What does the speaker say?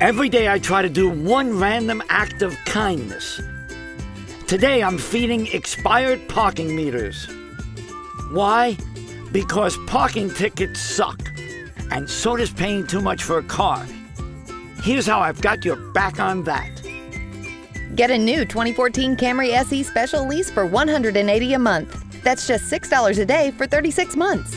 Every day I try to do one random act of kindness. Today I'm feeding expired parking meters. Why? Because parking tickets suck, and so does paying too much for a car. Here's how I've got your back on that. Get a new 2014 Camry SE special lease for 180 a month. That's just $6 a day for 36 months.